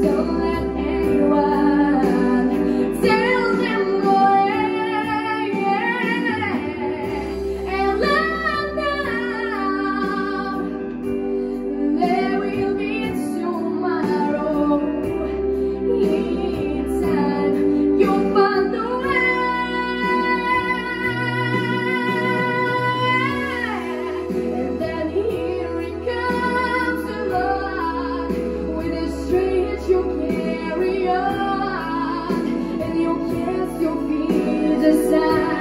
know you can't survive. So when